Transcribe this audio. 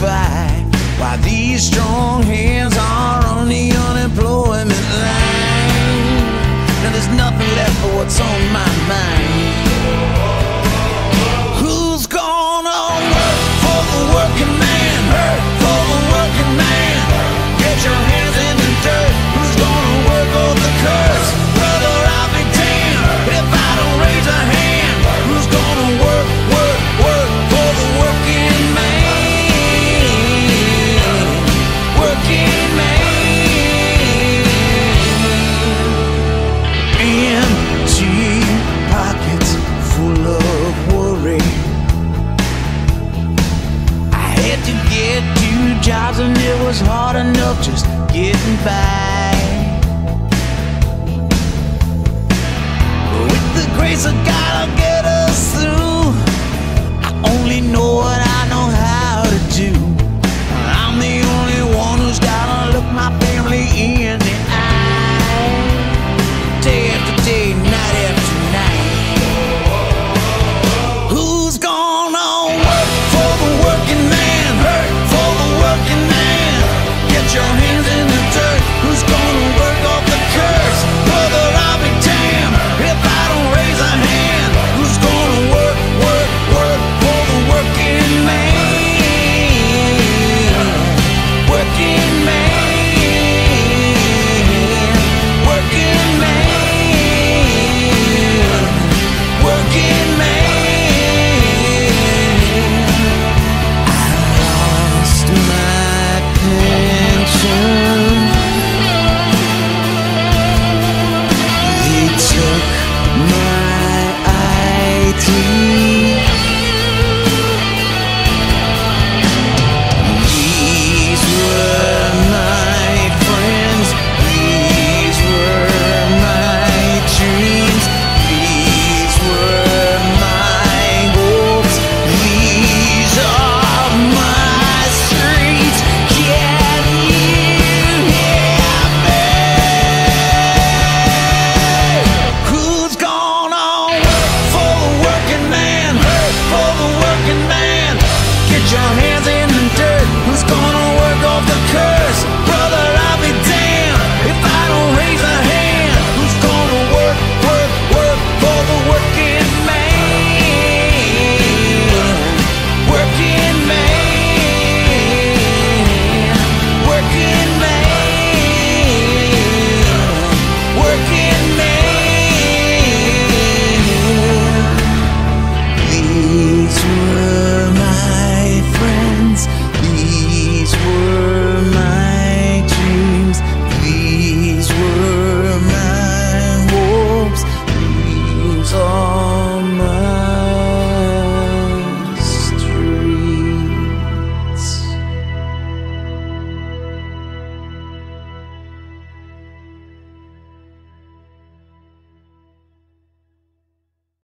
fight. While these strong hands are on the unemployment line. Now there's nothing left but what's on my mind. jobs and it was hard enough just getting by. With the grace of your hand.